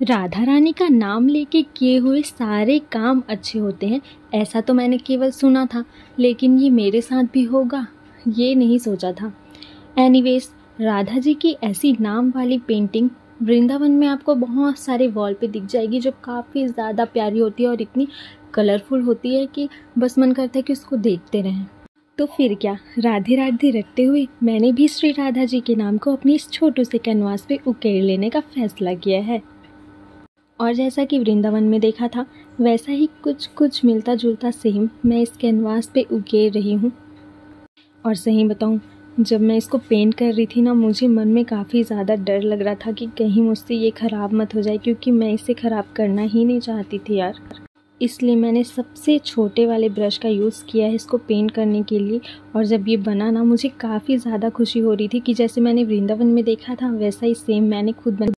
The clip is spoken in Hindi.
राधा रानी का नाम लेके किए हुए सारे काम अच्छे होते हैं, ऐसा तो मैंने केवल सुना था, लेकिन ये मेरे साथ भी होगा, ये नहीं सोचा था। एनीवेज राधा जी की ऐसी नाम वाली पेंटिंग वृंदावन में आपको बहुत सारे वॉल पे दिख जाएगी, जो काफ़ी ज़्यादा प्यारी होती है और इतनी कलरफुल होती है कि बस मन करता है कि उसको देखते रहें। तो फिर क्या, राधे राधे रटते हुए मैंने भी श्री राधा जी के नाम को अपनी इस छोटे से कैनवास पे उकेर लेने का फैसला किया है। और जैसा कि वृंदावन में देखा था, वैसा ही कुछ कुछ मिलता जुलता सेम मैं इस कैनवास पे उकेर रही हूँ। और सही बताऊँ, जब मैं इसको पेंट कर रही थी ना, मुझे मन में काफ़ी ज़्यादा डर लग रहा था कि कहीं मुझसे ये ख़राब मत हो जाए, क्योंकि मैं इसे ख़राब करना ही नहीं चाहती थी यार। इसलिए मैंने सबसे छोटे वाले ब्रश का यूज़ किया है इसको पेंट करने के लिए, और जब ये बना ना, मुझे काफ़ी ज़्यादा खुशी हो रही थी कि जैसे मैंने वृंदावन में देखा था, वैसा ही सेम मैंने खुद बना